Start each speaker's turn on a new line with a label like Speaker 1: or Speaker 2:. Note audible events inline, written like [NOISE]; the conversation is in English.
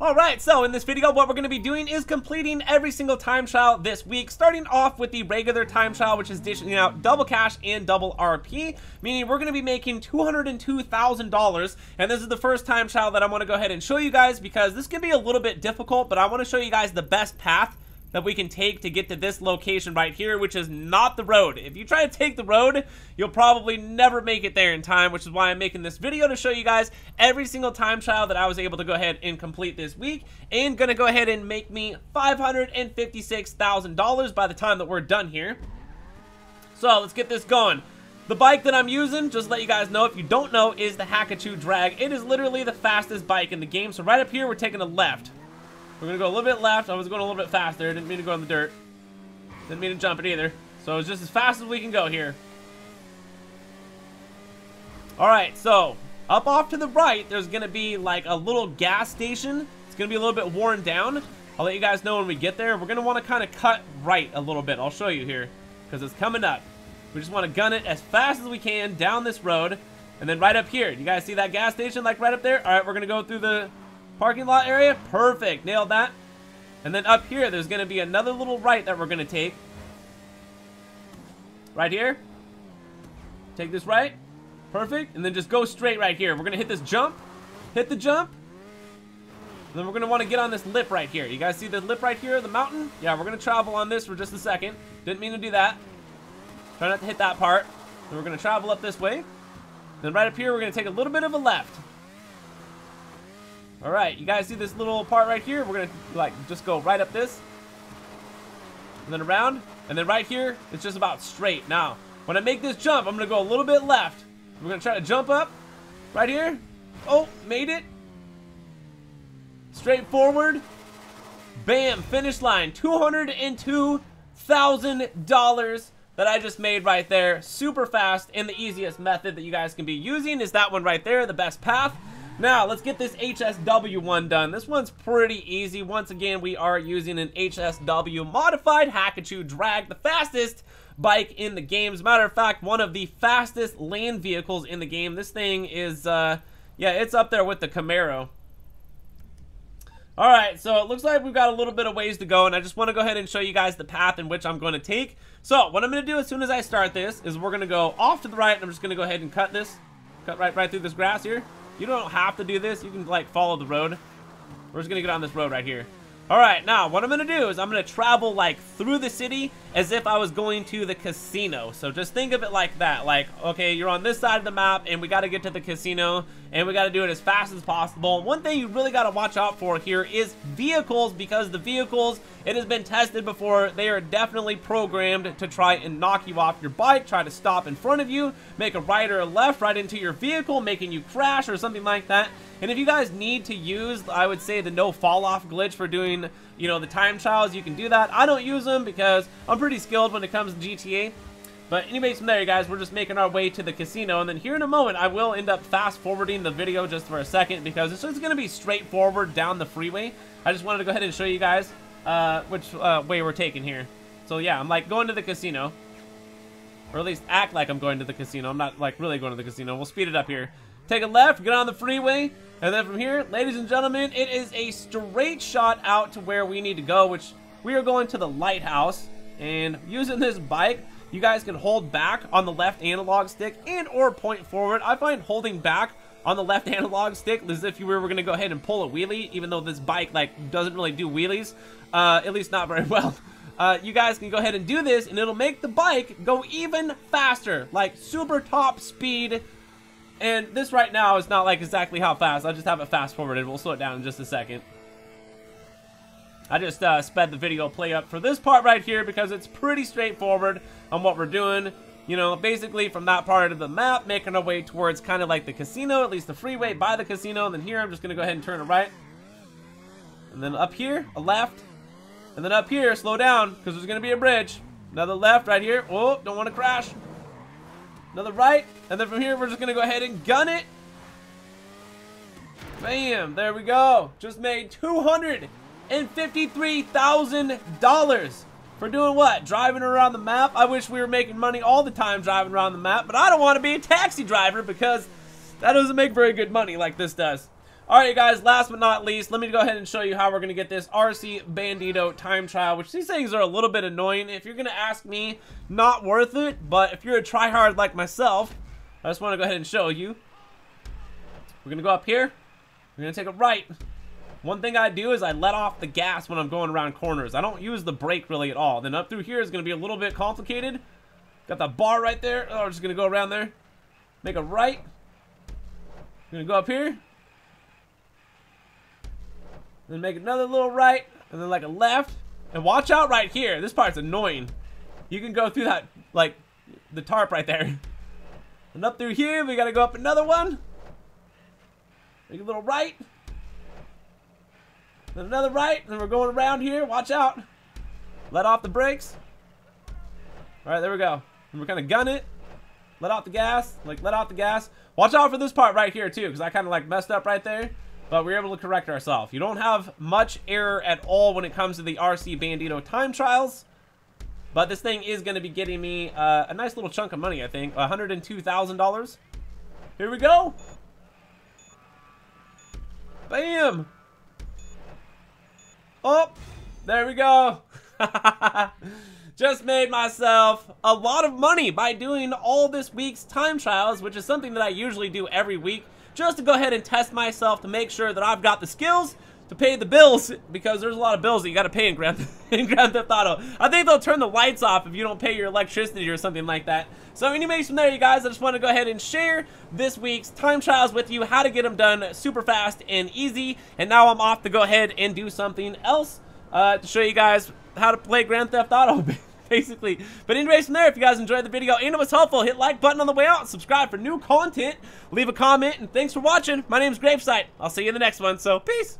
Speaker 1: Alright, so in this video, what we're going to be doing is completing every single time trial this week, starting off with the regular time trial, which is dishing out double cash and double RP, meaning we're going to be making $202,000, and this is the first time trial that I want to go ahead and show you guys, because this can be a little bit difficult, but I want to show you guys the best path that we can take to get to this location right here, which is not the road. If you try to take the road, you'll probably never make it there in time, which is why I'm making this video to show you guys every single time trial that I was able to go ahead and complete this week, and gonna go ahead and make me $556,000 by the time that we're done here. So let's get this going. The bike that I'm using, just let you guys know if you don't know, is the Hakuchou Drag. It is literally the fastest bike in the game. So right up here, we're taking a left. We're to go a little bit left. I was going a little bit faster. Didn't mean to go in the dirt. Didn't mean to jump it either. So it's just as fast as we can go here. Alright, so up off to the right, there's to be like a little gas station. It's to be a little bit worn down. I'll let you guys know when we get there. We're going to want to kind of cut right a little bit. I'll show you here because it's coming up. We just want to gun it as fast as we can down this road. And then right up here, you guys see that gas station like right up there? All right, we're to go through the Parking lot area? Perfect. Nailed that. And then up here, there's going to be another little right that we're going to take. Right here. Take this right. Perfect. And then just go straight right here. We're going to hit this jump. Hit the jump. And then we're going to want to get on this lip right here. You guys see the lip right here, the mountain? Yeah, we're going to travel on this for just a second. Didn't mean to do that. Try not to hit that part. Then we're going to travel up this way. Then right up here, we're going to take a little bit of a left. All right, you guys see this little part right here? We're gonna like just go right up this, and then around, and then right here, it's just about straight. Now, when I make this jump, I'm gonna go a little bit left. We're gonna try to jump up, right here. Oh, made it. Straight forward. Bam, finish line. $202,000 that I just made right there. Super fast, and the easiest method that you guys can be using is that one right there, the best path. Now, let's get this HSW one done. This one's pretty easy. Once again, we are using an HSW modified Hakuchou Drag, the fastest bike in the game. As a matter of fact, one of the fastest land vehicles in the game. This thing is, uh, yeah, it's up there with the Camaro. Alright, so it looks like we've got a little bit of ways to go, and I just want to go ahead and show you guys the path in which I'm going to take. So, what I'm going to do as soon as I start this is we're going to go off to the right, and I'm just going to go ahead and cut this. Cut right, right through this grass here. You don't have to do this. You can, like, follow the road. We're just going to get on this road right here. Alright, now, what I'm to do is I'm to travel, like, through the city as if I was going to the casino. So just think of it like that. Like, okay, you're on this side of the map, and we got to get to the casino, and we got to do it as fast as possible. One thing you really got to watch out for here is vehicles, because the vehicles, it has been tested before. They are definitely programmed to try and knock you off your bike, try to stop in front of you, make a right or a left right into your vehicle, making you crash or something like that. And if you guys need to use, I would say, the no fall off glitch for doing, you know, the time trials, you can do that. I don't use them because I'm pretty skilled when it comes to GTA. But anyways, from there, you guys, we're just making our way to the casino. And then here in a moment, I will end up fast-forwarding the video just for a second because it's just going to be straightforward down the freeway. I just wanted to go ahead and show you guys uh, which uh, way we're taking here. So yeah, I'm like going to the casino. Or at least act like I'm going to the casino. I'm not like really going to the casino. We'll speed it up here. Take a left, get on the freeway, and then from here, ladies and gentlemen, it is a straight shot out to where we need to go, which we are going to the lighthouse. And using this bike, you guys can hold back on the left analog stick and or point forward. I find holding back on the left [LAUGHS] analog stick as if you were going to go ahead and pull a wheelie, even though this bike like doesn't really do wheelies, uh, at least not very [LAUGHS] well. Uh, you guys can go ahead and do this, and it'll make the bike go even faster, like super top speed and this right now is not like exactly how fast. I'll just have it fast forwarded. We'll slow it down in just a second. I just uh, sped the video play up for this part right here because it's pretty straightforward on what we're doing. You know, basically from that part of the map, making our way towards kind of like the casino, at least the freeway by the casino. And then here, I'm just going to go ahead and turn it right. And then up here, a left. And then up here, slow down because there's going to be a bridge. Another left right here. Oh, don't want to crash. Another right. And then from here, we're just going to go ahead and gun it. Bam. There we go. Just made $253,000 for doing what? Driving around the map? I wish we were making money all the time driving around the map, but I don't want to be a taxi driver because that doesn't make very good money like this does. Alright guys, last but not least, let me go ahead and show you how we're going to get this RC Bandito time trial, which these things are a little bit annoying. If you're going to ask me, not worth it, but if you're a tryhard like myself, I just want to go ahead and show you. We're going to go up here. We're going to take a right. One thing I do is I let off the gas when I'm going around corners. I don't use the brake really at all. Then up through here is going to be a little bit complicated. Got the bar right there. Oh, we're just going to go around there. Make a right. We're going to go up here. Then make another little right, and then like a left. And watch out right here. This part's annoying. You can go through that, like, the tarp right there. And up through here, we gotta go up another one. Make a little right. Then another right, and we're going around here. Watch out. Let off the brakes. All right, there we go. And we're gonna gun it. Let off the gas. Like, let off the gas. Watch out for this part right here, too, because I kind of, like, messed up right there but we are able to correct ourselves. You don't have much error at all when it comes to the RC Bandito time trials, but this thing is going to be getting me uh, a nice little chunk of money, I think. $102,000. Here we go. Bam. Oh, there we go. [LAUGHS] Just made myself a lot of money by doing all this week's time trials, which is something that I usually do every week just to go ahead and test myself to make sure that I've got the skills to pay the bills because there's a lot of bills that you got to pay in Grand, [LAUGHS] in Grand Theft Auto. I think they'll turn the lights off if you don't pay your electricity or something like that. So anyways, from there, you guys, I just want to go ahead and share this week's time trials with you, how to get them done super fast and easy. And now I'm off to go ahead and do something else uh, to show you guys how to play Grand Theft Auto. [LAUGHS] basically. But anyways, from there, if you guys enjoyed the video and it was helpful, hit like button on the way out, subscribe for new content, leave a comment, and thanks for watching. My name is Gravesight. I'll see you in the next one, so peace.